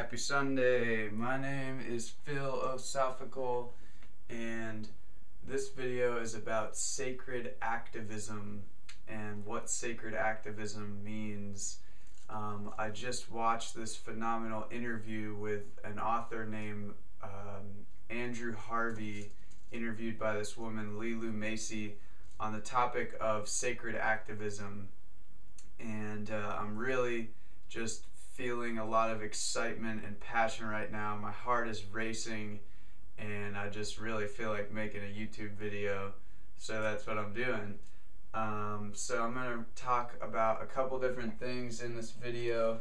Happy Sunday. My name is Phil Philosophical, and this video is about sacred activism and what sacred activism means. Um, I just watched this phenomenal interview with an author named um, Andrew Harvey, interviewed by this woman, Lilou Mace, on the topic of sacred activism. And uh, I'm really just feeling a lot of excitement and passion right now. My heart is racing, and I just really feel like making a YouTube video. So that's what I'm doing. Um, so I'm going to talk about a couple different things in this video.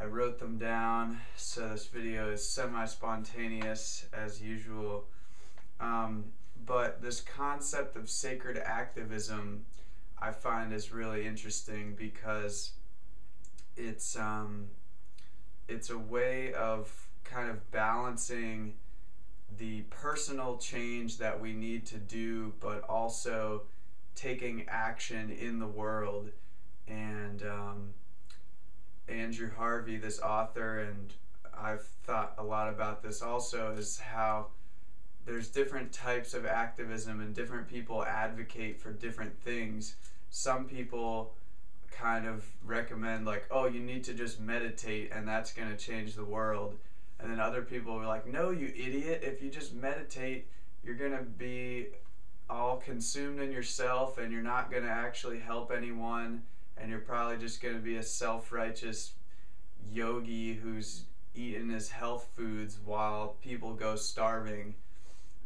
I wrote them down, so this video is semi-spontaneous as usual. Um, but this concept of sacred activism I find is really interesting because it's um, it's a way of kind of balancing the personal change that we need to do, but also taking action in the world. And um, Andrew Harvey, this author, and I've thought a lot about this also, is how there's different types of activism and different people advocate for different things. Some people kind of recommend like, oh, you need to just meditate and that's going to change the world. And then other people are like, no, you idiot. If you just meditate, you're going to be all consumed in yourself and you're not going to actually help anyone. And you're probably just going to be a self righteous yogi who's eating his health foods while people go starving.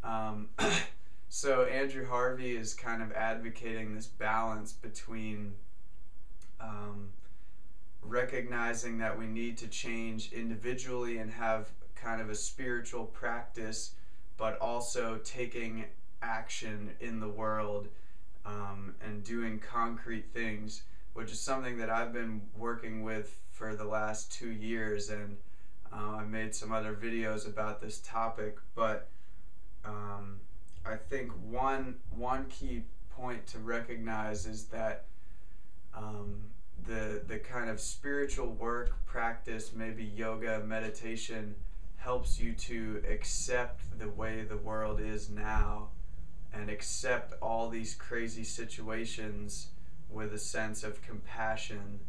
Um, so Andrew Harvey is kind of advocating this balance between um, recognizing that we need to change individually and have kind of a spiritual practice, but also taking action in the world um, and doing concrete things, which is something that I've been working with for the last two years. And uh, I made some other videos about this topic, but um, I think one one key point to recognize is that um, the the kind of spiritual work practice, maybe yoga, meditation, helps you to accept the way the world is now and accept all these crazy situations with a sense of compassion.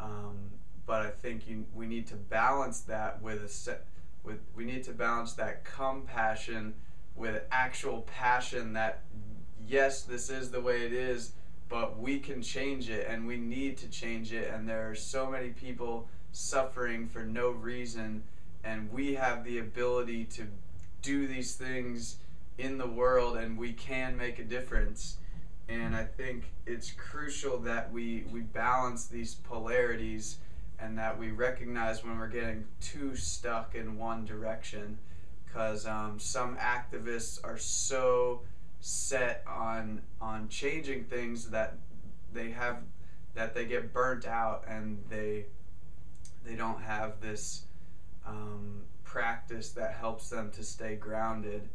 Um, but I think you, we need to balance that with a set, with we need to balance that compassion with actual passion that yes, this is the way it is but we can change it and we need to change it and there are so many people suffering for no reason and we have the ability to do these things in the world and we can make a difference. And i think it's crucial that we we balance these polarities and that we recognize when we're getting too stuck in one direction because um, some activists are so set on on changing things that they have that they get burnt out and they they don't have this um, practice that helps them to stay grounded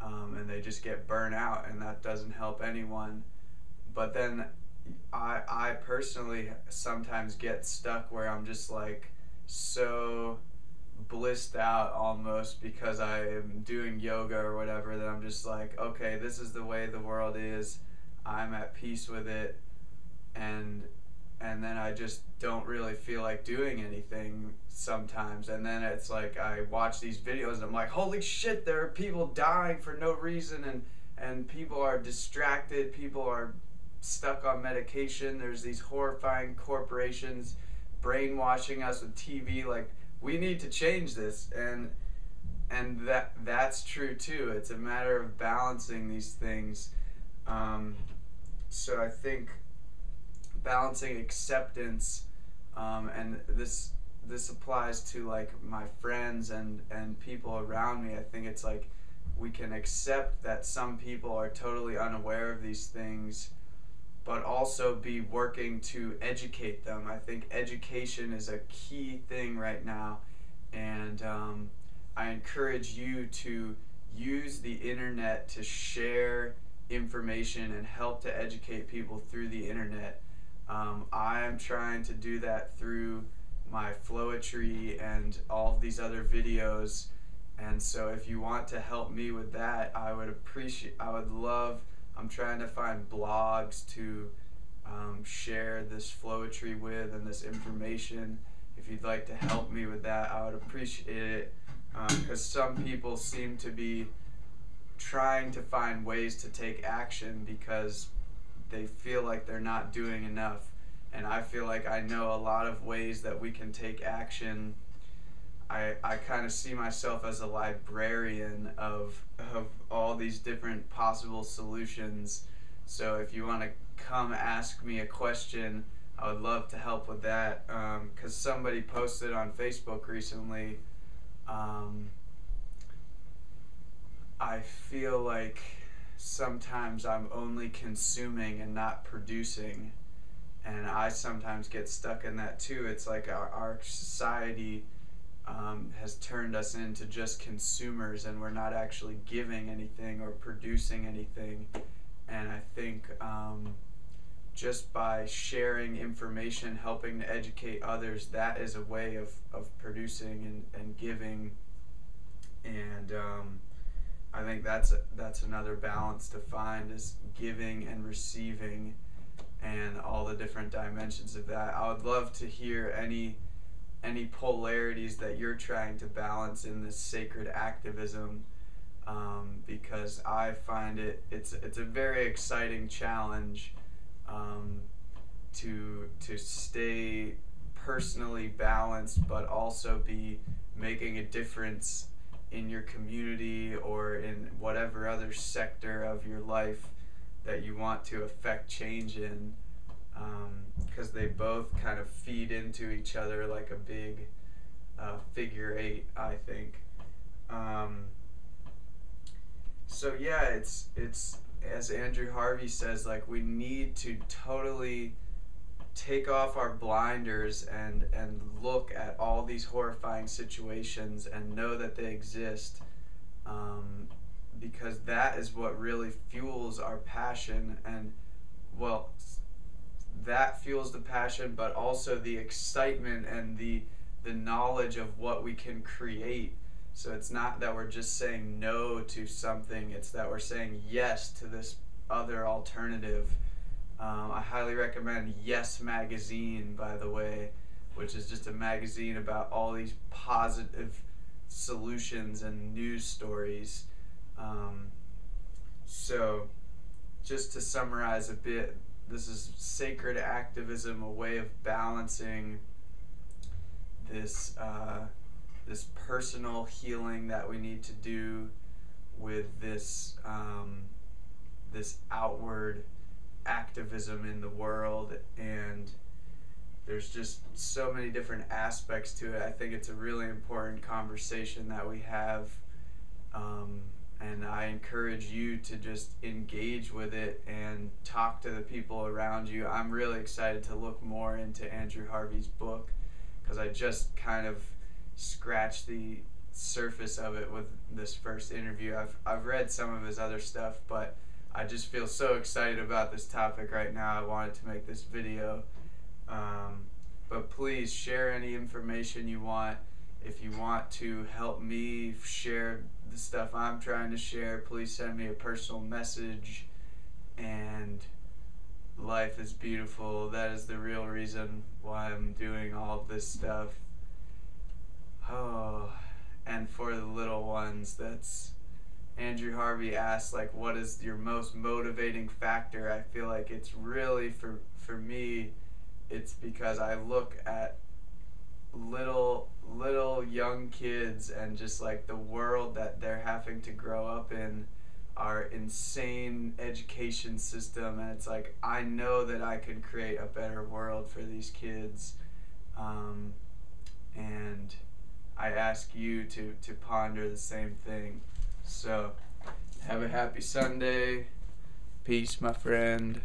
um, and they just get burnt out and that doesn't help anyone. But then I, I personally sometimes get stuck where I'm just like so blissed out almost because I am doing yoga or whatever that I'm just like, okay, this is the way the world is. I'm at peace with it and and then I just don't really feel like doing anything sometimes. And then it's like I watch these videos and I'm like, holy shit, there are people dying for no reason and and people are distracted, people are stuck on medication. There's these horrifying corporations brainwashing us with TV like we need to change this and and that that's true too. It's a matter of balancing these things um, so i think balancing acceptance um, and this this applies to like my friends and and people around me. I think it's like we can accept that some people are totally unaware of these things but also be working to educate them. I think education is a key thing right now, and um, I encourage you to use the internet to share information and help to educate people through the internet. Um, I am trying to do that through my Flowetry and all these other videos. And so if you want to help me with that, I would appreciate, I would love, I'm trying to find blogs to um, share this Flowetry with and this information. If you'd like to help me with that, I would appreciate it because um, some people seem to be trying to find ways to take action because they feel like they're not doing enough. And I feel like I know a lot of ways that we can take action. I, I kind of see myself as a librarian of, of all these different possible solutions. So if you want to come ask me a question, I would love to help with that. Because um, somebody posted on Facebook recently. Um, I feel like sometimes I'm only consuming and not producing. And I sometimes get stuck in that too. It's like our, our society um, has turned us into just consumers and we're not actually giving anything or producing anything. And I think um, just by sharing information, helping to educate others, that is a way of, of producing and, and giving. And um, I think that's that's another balance to find is giving and receiving and all the different dimensions of that. I would love to hear any any polarities that you're trying to balance in this sacred activism um, because I find it it's it's a very exciting challenge um, to to stay personally balanced but also be making a difference in your community or in whatever other sector of your life that you want to affect change in because um, they both kind of feed into each other like a big uh, figure eight i think. Um, so yeah it's it's as andrew harvey says like we need to totally take off our blinders and and look at all these horrifying situations and know that they exist um, because that is what really fuels our passion and well that fuels the passion but also the excitement and the the knowledge of what we can create so it's not that we're just saying no to something it's that we're saying yes to this other alternative um, I highly recommend Yes Magazine, by the way, which is just a magazine about all these positive solutions and news stories. Um, so, just to summarize a bit, this is sacred activism, a way of balancing this uh, this personal healing that we need to do with this um, this outward activism in the world and there's just so many different aspects to it. I think it's a really important conversation that we have. Um, and I encourage you to just engage with it and talk to the people around you. I'm really excited to look more into Andrew Harvey's book because I just kind of scratched the surface of it with this first interview. I've, I've read some of his other stuff, but I just feel so excited about this topic right now. I wanted to make this video. Um, but please share any information you want. If you want to help me share the stuff I'm trying to share, please send me a personal message. And life is beautiful. That is the real reason why I'm doing all of this stuff. Oh, and for the little ones, that's Andrew Harvey asked like what is your most motivating factor I feel like it's really for for me it's because I look at little little young kids and just like the world that they're having to grow up in our insane education system and it's like I know that I can create a better world for these kids um, and I ask you to to ponder the same thing so, have a happy Sunday. Peace, my friend.